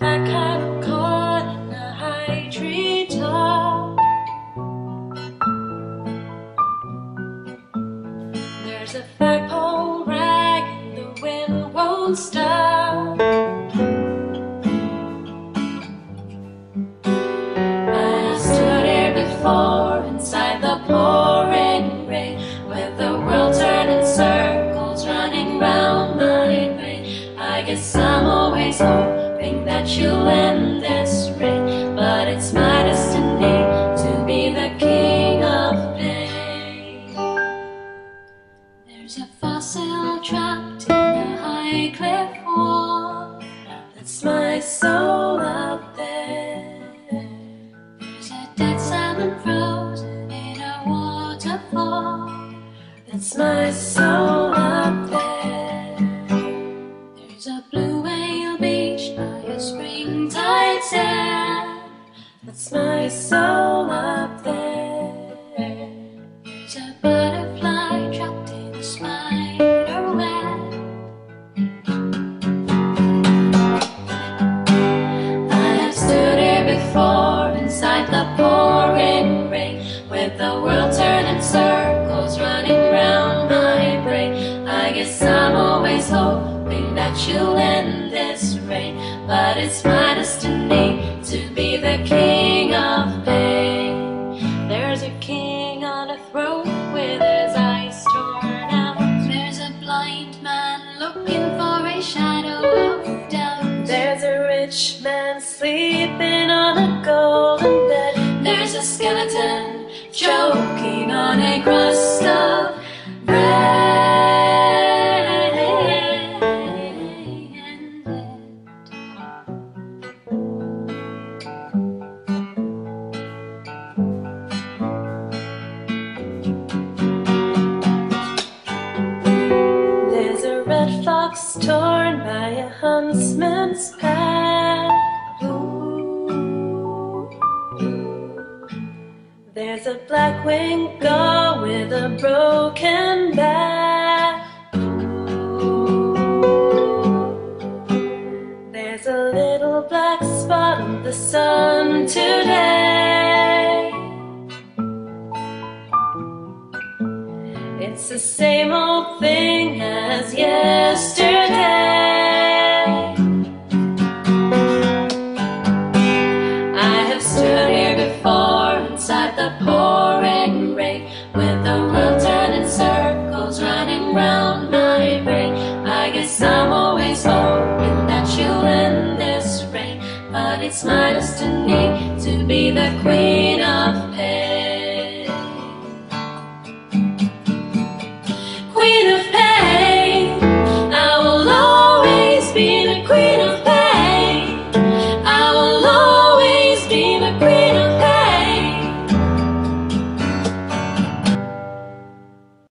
like I'm caught in a high tree top. There's a flagpole rag and the wind won't stop. I stood here before inside the pouring rain with the world turning circles running round my brain. I guess I'm always home hoping that you'll end this rain. But it's my destiny to be the king of pain. There's a fossil trapped in a high cliff wall. That's my soul up there. There's a dead salmon frozen in a waterfall. That's my soul up there. There's a blue whale pretend that's my soul up there. There's a butterfly trapped in a spider web. I have stood here before inside the pouring rain with the world turning circles running round my brain. I guess I'm always hoping that you'll but it's my destiny to be the king of pain. There's a king on a throne with his eyes torn out. There's a blind man looking for a shadow of doubt. There's a rich man sleeping on a golden bed. There's a skeleton choking on a crust of red fox torn by a huntsman's pack. There's a black winged gull with a broken back. There's a little black spot on the sun I guess I'm always hoping that you'll end this rain, but it's my destiny to be the queen